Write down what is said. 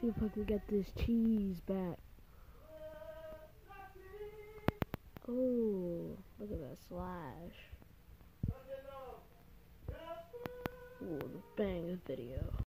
See if I can get this cheese back. Oh, look at that slash. Ooh, bang of video.